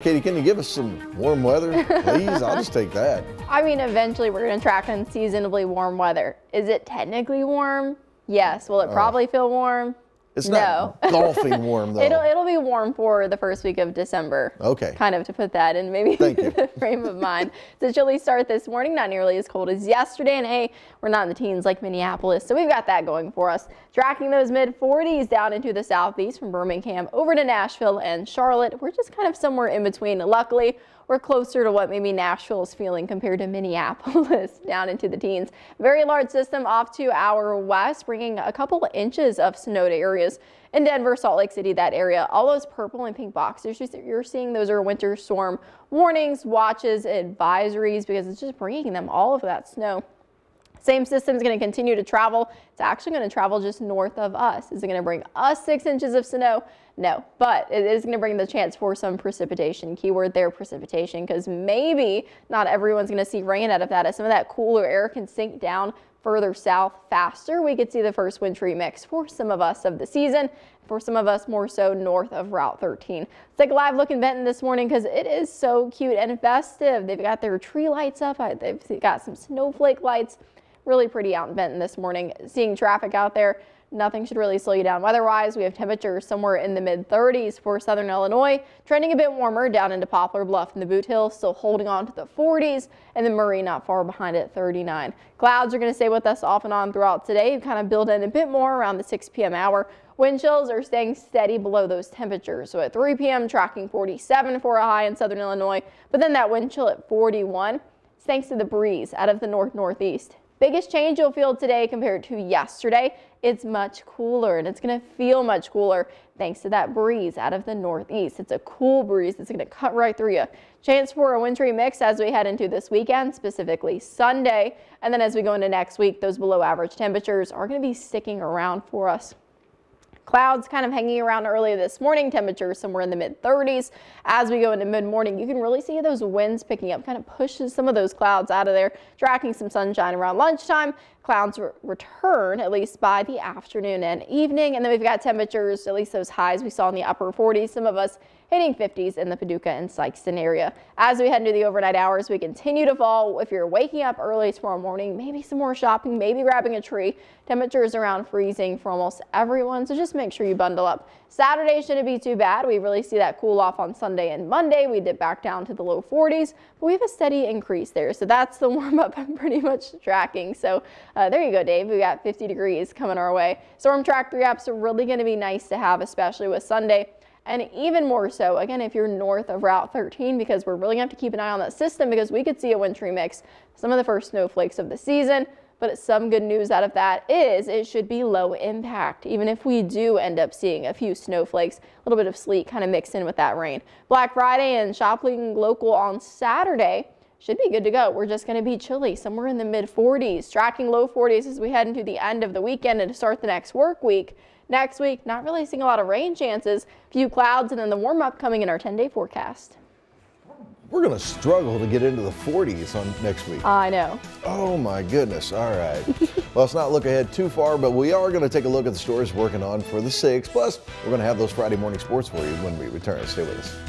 Katie, can you give us some warm weather, please? I'll just take that. I mean, eventually we're going to track unseasonably warm weather. Is it technically warm? Yes. Will it uh. probably feel warm? It's No. not golfing warm though. It'll it'll be warm for the first week of December. Okay. Kind of to put that in maybe the frame of mind. It's a chilly start this morning, not nearly as cold as yesterday. And hey, we're not in the teens like Minneapolis, so we've got that going for us. Tracking those mid 40s down into the southeast from Birmingham over to Nashville and Charlotte. We're just kind of somewhere in between. Luckily, we're closer to what maybe Nashville is feeling compared to Minneapolis down into the teens. Very large system off to our west, bringing a couple inches of snow to areas in Denver, Salt Lake City, that area. All those purple and pink boxes you're seeing, those are winter storm warnings, watches, advisories, because it's just bringing them all of that snow. Same system is going to continue to travel. It's actually going to travel just north of us. Is it going to bring us six inches of snow? No, but it is going to bring the chance for some precipitation. Keyword there, precipitation, because maybe not everyone's going to see rain out of that as some of that cooler air can sink down further south faster. We could see the first wintry mix for some of us of the season. For some of us more so north of Route 13. Let's take a live look in Benton this morning because it is so cute and festive. They've got their tree lights up. They've got some snowflake lights. Really pretty out in Benton this morning. Seeing traffic out there, nothing should really slow you down. Weather-wise, we have temperatures somewhere in the mid-30s for southern Illinois, trending a bit warmer down into Poplar Bluff and the Bootheel, still holding on to the 40s, and then Murray not far behind at 39. Clouds are going to stay with us off and on throughout today, kind of build in a bit more around the 6 p.m. hour. Wind chills are staying steady below those temperatures. So at 3 p.m. tracking 47 for a high in southern Illinois, but then that wind chill at 41 thanks to the breeze out of the north northeast. Biggest change you'll feel today compared to yesterday, it's much cooler and it's going to feel much cooler thanks to that breeze out of the northeast. It's a cool breeze that's going to cut right through you. Chance for a wintry mix as we head into this weekend, specifically Sunday. And then as we go into next week, those below average temperatures are going to be sticking around for us. Clouds kind of hanging around early this morning, temperatures somewhere in the mid 30s. As we go into mid morning, you can really see those winds picking up, kind of pushes some of those clouds out of there, tracking some sunshine around lunchtime. Clouds re return at least by the afternoon and evening. And then we've got temperatures, at least those highs we saw in the upper 40s, some of us hitting 50s in the Paducah and Sikeston area. As we head into the overnight hours, we continue to fall. If you're waking up early tomorrow morning, maybe some more shopping, maybe grabbing a tree. Temperatures around freezing for almost everyone, so just make sure you bundle up. Saturday shouldn't be too bad. We really see that cool off on Sunday and Monday. We dip back down to the low 40s, but we have a steady increase there. So that's the warm up I'm pretty much tracking. So uh, there you go, Dave. We got 50 degrees coming our way. Storm track three apps are really going to be nice to have, especially with Sunday and even more so, again, if you're north of Route 13, because we're really going to have to keep an eye on that system because we could see a wintry mix, some of the first snowflakes of the season. But some good news out of that is it should be low impact, even if we do end up seeing a few snowflakes, a little bit of sleet kind of mixed in with that rain. Black Friday and shopping local on Saturday should be good to go. We're just going to be chilly, somewhere in the mid 40s, tracking low 40s as we head into the end of the weekend and to start the next work week. Next week, not really seeing a lot of rain chances, few clouds, and then the warm up coming in our 10 day forecast. We're going to struggle to get into the 40s on next week. I know. Oh my goodness. All right. well, let's not look ahead too far, but we are going to take a look at the stories working on for the 6. Plus, we're going to have those Friday morning sports for you when we return. Stay with us.